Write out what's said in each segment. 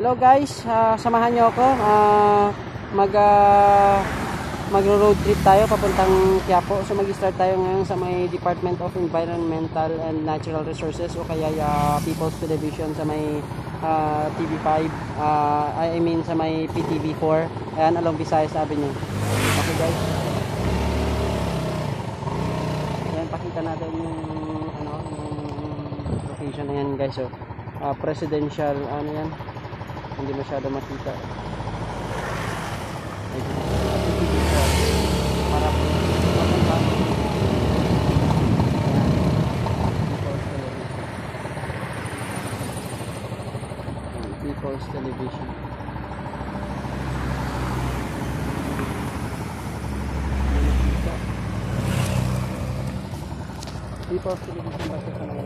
Hello guys, Ah, samahan niyo ako. Ah, mag ah, magro-road trip tayo papuntang Quiapo. So mag-start tayo ngayon sa may Department of Environmental and Natural Resources o kaya ah, People's Television sa may ah, TV5. Ah, I mean sa may PTV4. Ayan, along Visayas Avenue. Okay guys. Ayan, pakita natin yung ano, yung location na yan guys. So, ah, presidential, ano yan, hindi masyado makita. Para po People's Television. People's Television ba sa mga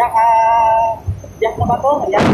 yang uh, yang tempat yang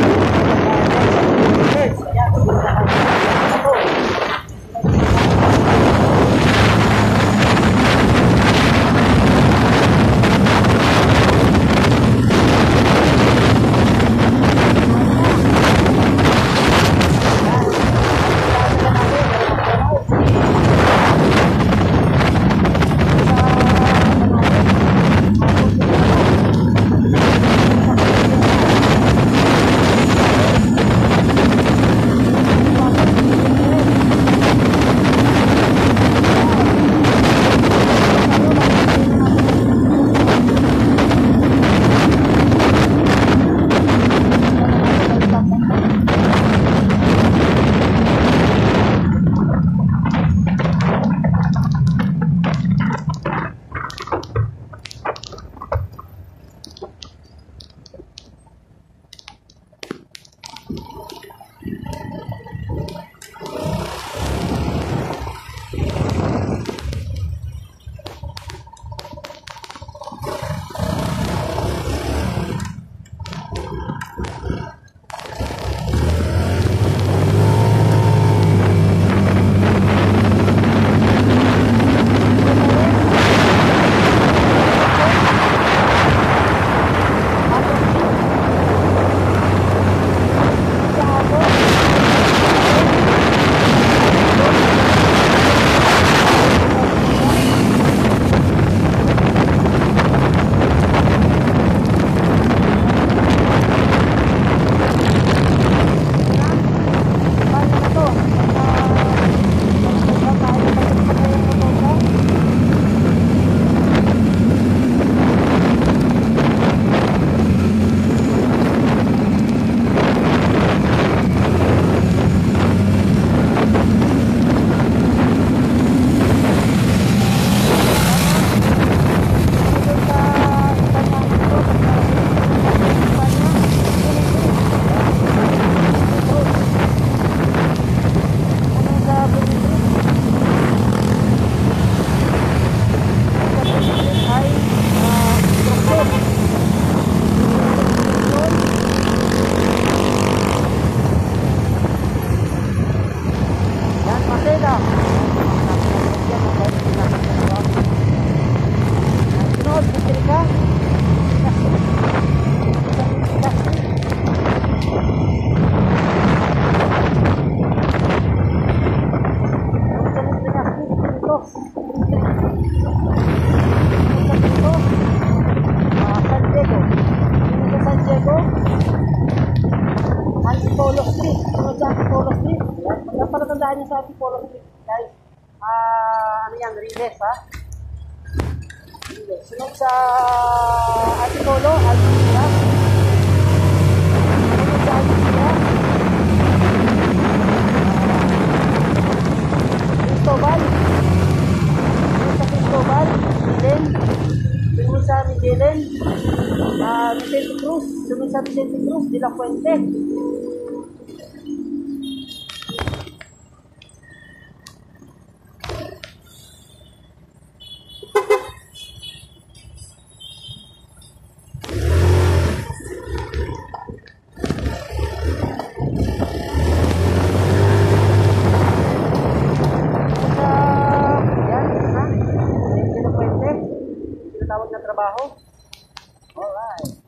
sa Antipolo, Alcina. Sunod sa Alcina. Cristobal. Sunod sa Cristobal. Milen. Sunod sa Miguelen. Ah, Vicente Cruz. Sunod sa Vicente Cruz, De La Fuente. Tinatawag na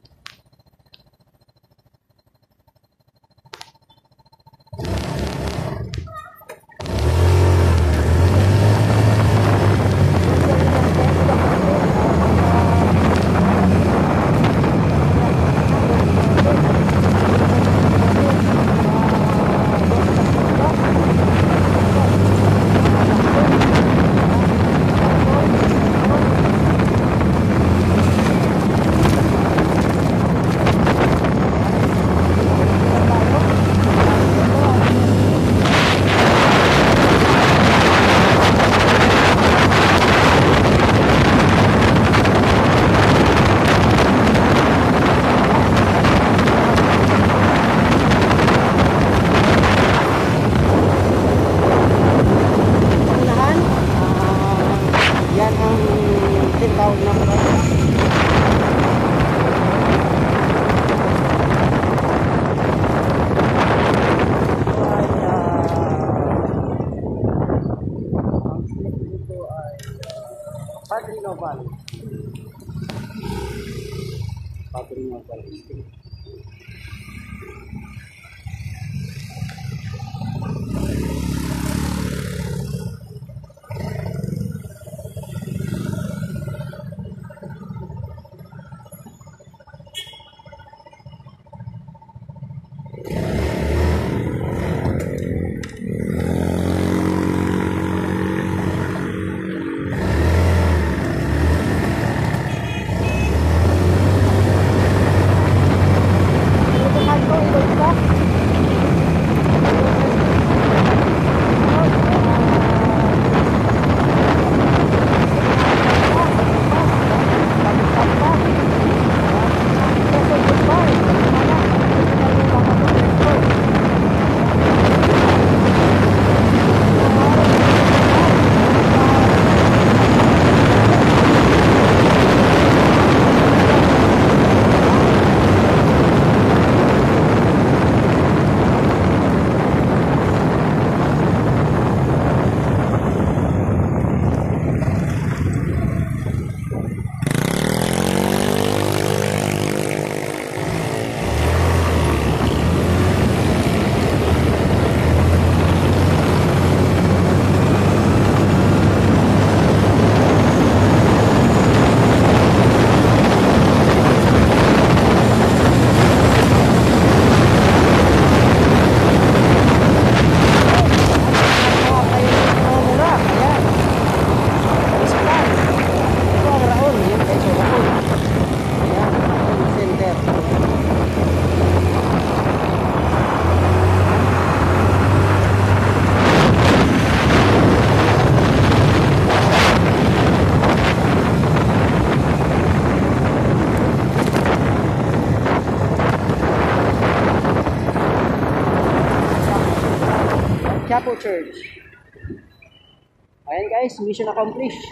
Ayan guys, mission accomplished.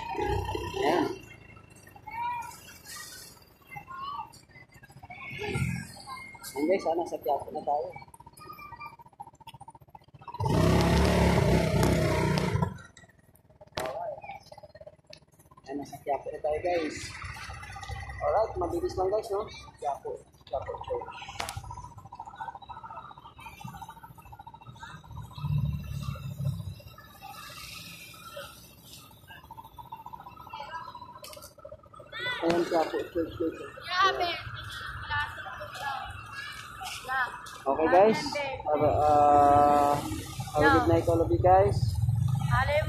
Ayan. Ayan guys, sana sa Quiapo na tayo. Ayan, nasa Quiapo na tayo guys. Alright, mabilis lang guys, no? Quiapo, Quiapo Church. Ayan, Quiapo Church guys. Okay guys, uh, uh, have a good night all of you guys.